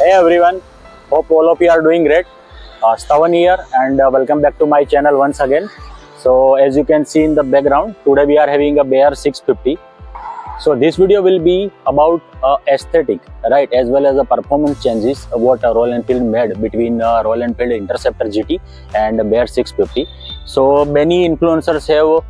Hey everyone, hope all of you are doing great. Uh, Stavan here and uh, welcome back to my channel once again. So as you can see in the background, today we are having a Bear 650. So this video will be about uh, aesthetic, right, as well as the performance changes what uh, Royal Enfield made between uh, Royal Enfield Interceptor GT and Bear 650. So many influencers have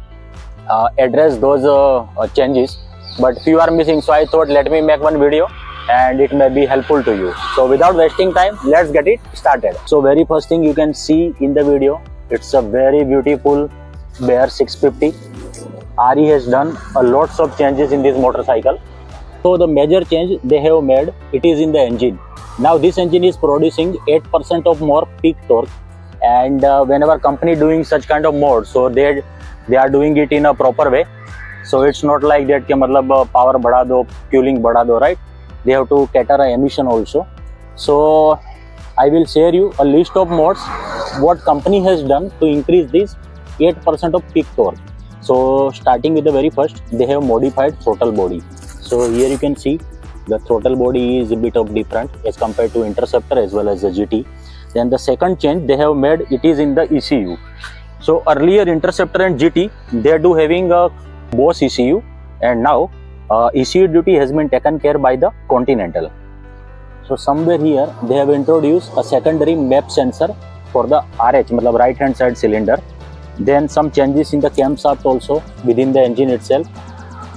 uh, addressed those uh, changes, but few are missing. So I thought let me make one video and it may be helpful to you. So without wasting time, let's get it started. So very first thing you can see in the video, it's a very beautiful Bear 650 RE has done a lots of changes in this motorcycle. So the major change they have made, it is in the engine. Now this engine is producing 8% of more peak torque and uh, whenever company doing such kind of mode, so they they are doing it in a proper way. So it's not like that कि मतलब uh, power बढ़ा दो, cooling बढ़ा दो, right? They have to cater a emission also. So I will share you a list of modes what company has done to increase this 8% of peak torque. So starting with the very first, they have modified throttle body. So here you can see the throttle body is a bit of different as compared to Interceptor as well as the GT. Then the second change they have made it is in the ECU. So earlier Interceptor and GT they do having a Bosch ECU and now uh, ECU duty has been taken care by the Continental. So somewhere here they have introduced a secondary map sensor for the RH, matlab right hand side cylinder. Then some changes in the camshaft also within the engine itself.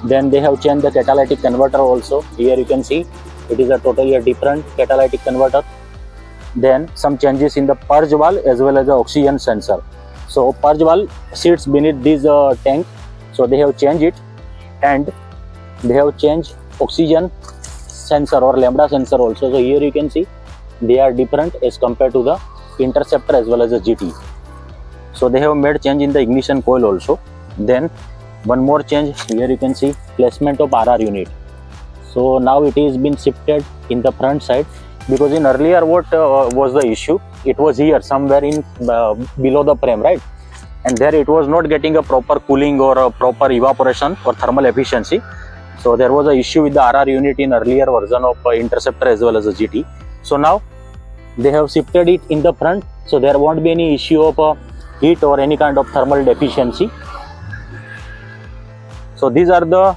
Then they have changed the catalytic converter also. Here you can see it is a totally a different catalytic converter. Then some changes in the purge valve as well as the oxygen sensor. So purge valve sits beneath this uh, tank. So they have changed it and they have changed oxygen sensor or lambda sensor also. So here you can see they are different as compared to the interceptor as well as the gt so they have made change in the ignition coil also. Then one more change. Here you can see placement of rr unit. So now it is been shifted in the front side because in earlier what uh, was the issue it was here somewhere in uh, below the frame right? And there it was not getting a proper cooling or a proper evaporation or thermal efficiency so there was a issue with the rr unit in earlier version of uh, interceptor as well as the gt so now they have shifted it in the front. So there won't be any issue of uh, heat or any kind of thermal deficiency. So these are the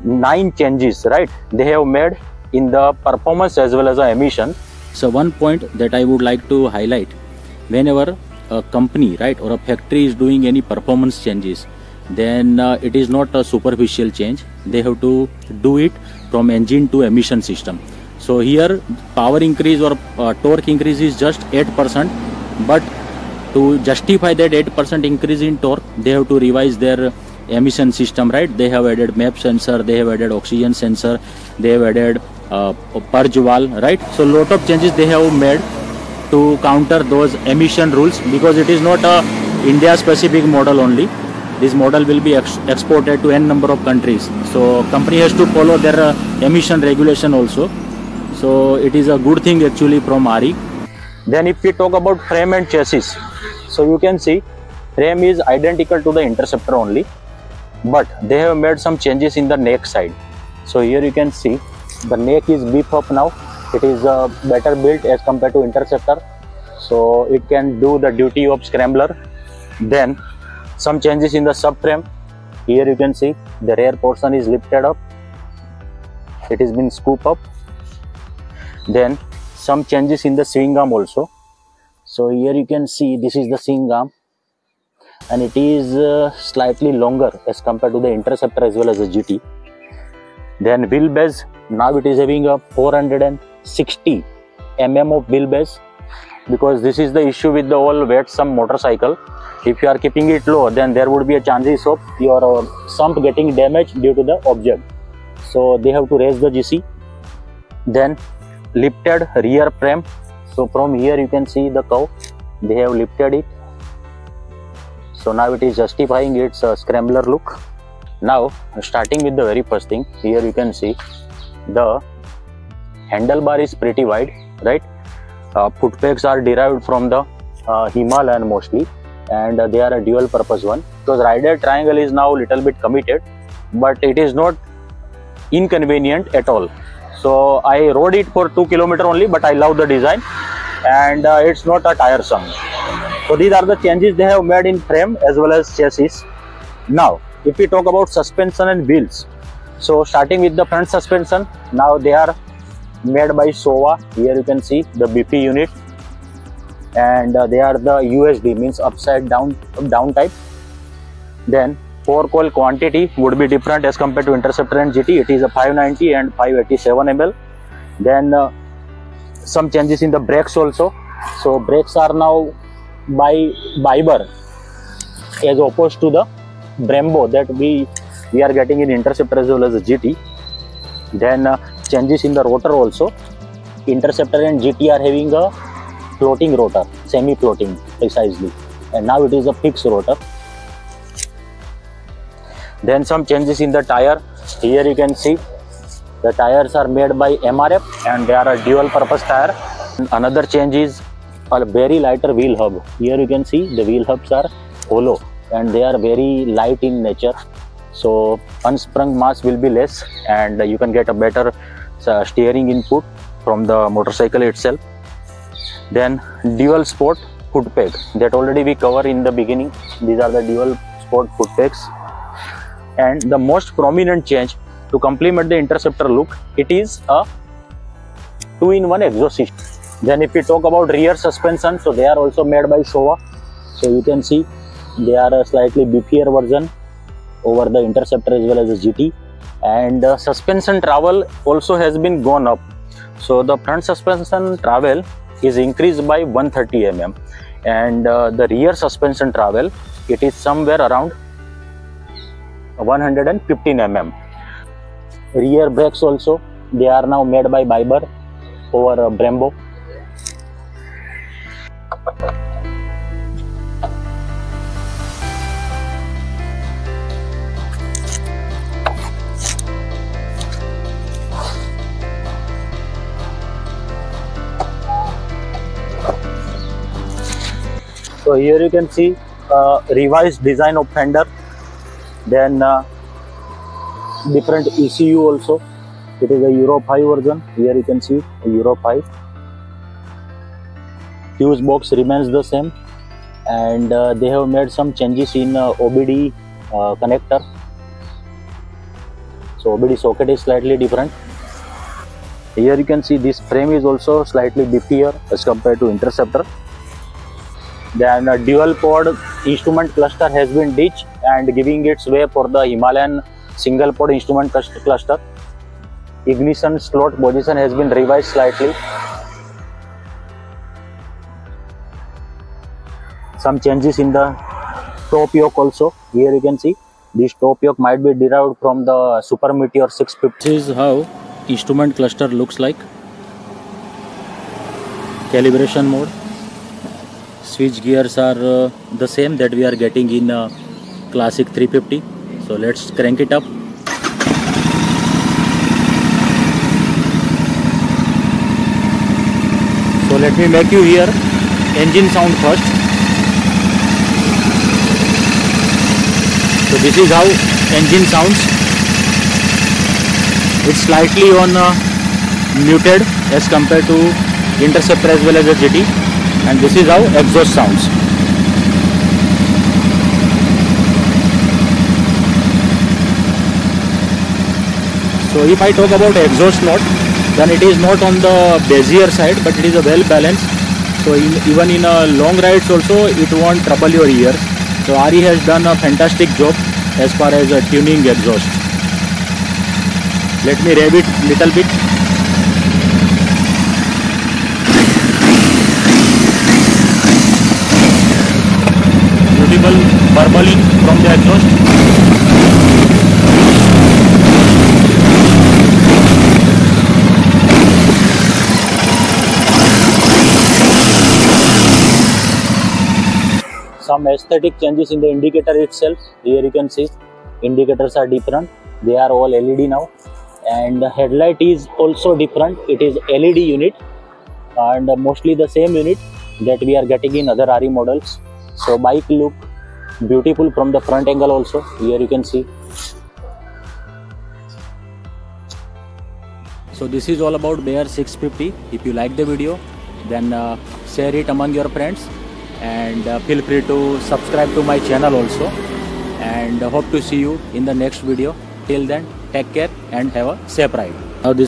nine changes right they have made in the performance as well as the emission. So one point that i would like to highlight whenever a company right or a factory is doing any performance changes then uh, it is not a superficial change. They have to do it from engine to emission system. So here power increase or uh, torque increase is just 8% but to justify that 8% increase in torque they have to revise their emission system right? They have added map sensor they have added oxygen sensor they have added uh, purge valve right? So lot of changes they have made to counter those emission rules because it is not a india specific model only this model will be ex exported to n number of countries. So company has to follow their uh, emission regulation also. So it is a good thing actually from RE then if we talk about frame and chassis so you can see frame is identical to the interceptor only but they have made some changes in the neck side. So here you can see the neck is beef up now. It is uh, better built as compared to interceptor. So it can do the duty of scrambler. Then some changes in the subframe. Here you can see the rear portion is lifted up. It has been scooped up. Then some changes in the swing arm also. So here you can see this is the swing arm. And it is uh, slightly longer as compared to the interceptor as well as the gt then wheelbase now it is having a 460 mm of wheelbase because this is the issue with the all weight some motorcycle if you are keeping it low then there would be a chances of your uh, sump getting damaged due to the object. So they have to raise the gc then lifted rear frame. So from here you can see the cow. they have lifted it. So now it is justifying its uh, scrambler look. Now starting with the very first thing here you can see the handlebar is pretty wide right? Uh, foot pegs are derived from the uh, himalayan mostly and uh, they are a dual purpose one because rider triangle is now little bit committed but it is not inconvenient at all So I rode it for two kilometer only, but I love the design, and uh, it's not a tiresome. So these are the changes they have made in frame as well as chassis. Now, if we talk about suspension and wheels, so starting with the front suspension, now they are made by Showa. Here you can see the BP unit, and uh, they are the USD means upside down down type. Then fork coil quantity would be different as compared to Interceptor and GT. It is a 590 and 587 ml. Then uh, some changes in the brakes also. So brakes are now by ByBre as opposed to the Brembo that we we are getting in Interceptor as well as GT. Then uh, changes in the rotor also. Interceptor and GT are having a floating rotor, semi-floating precisely, and now it is a fixed rotor. Then some changes in the tire. Here you can see the tires are made by MRF and they are a dual purpose tire. Another change is a very lighter wheel hub. Here you can see the wheel hubs are hollow and they are very light in nature. So unsprung mass will be less and you can get a better uh, steering input from the motorcycle itself. Then dual sport foot peg that already we cover in the beginning. These are the dual sport foot pegs. And the most prominent change to complement the interceptor look it is a two-in-one exhaust system then if we talk about rear suspension so they are also made by Showa. So you can see they are a slightly beefier version over the interceptor as well as the GT and the suspension travel also has been gone up. So the front suspension travel is increased by 130 mm and uh, the rear suspension travel it is somewhere around 115 mm. Rear brakes also they are now made by ByBre over uh, Brembo. So here you can see uh, revised design of fender then uh, different ECU also. It is a Euro 5 version. Here you can see Euro 5 fuse box remains the same. And uh, they have made some changes in uh, OBD uh, connector. So OBD socket is slightly different. Here you can see this frame is also slightly beefier as compared to interceptor then a dual pod instrument cluster has been ditched and giving its way for the Himalayan single pod instrument cluster. Ignition slot position has been revised slightly. Some changes in the top yoke also. Here you can see this top yoke might be derived from the Super Meteor 650. This is how instrument cluster looks like. Calibration mode switch gears are uh, the same that we are getting in uh, classic 350 so let's crank it up. So let me make you hear engine sound first. So this is how engine sounds. It's slightly on uh, muted as compared to interceptor as well as the GT and this is how exhaust sounds. So if I talk about exhaust note then it is not on the bassier side but it is a well balanced so in, even in a long rides also it won't trouble your ears. So RE has done a fantastic job as far as uh, tuning exhaust. Let me rev it little bit audible burbling from the exhaust. Some aesthetic changes in the indicator itself. Here you can see indicators are different. They are all LED now. And the headlight is also different. It is LED unit and mostly the same unit that we are getting in other RE models so bike look beautiful from the front angle also. Here you can see. So this is all about Bear 650. If you like the video, then uh, share it among your friends and uh, feel free to subscribe to my channel also. And hope to see you in the next video. Till then take care and have a safe ride